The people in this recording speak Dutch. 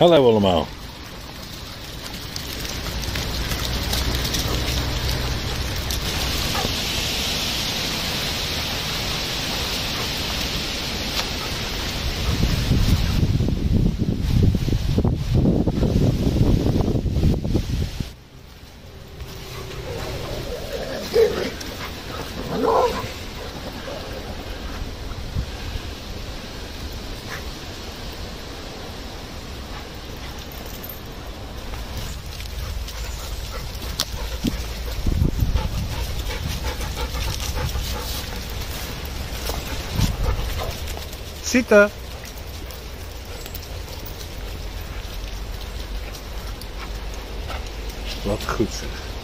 Hello, Willamau. Zitten. Wat goed zeg.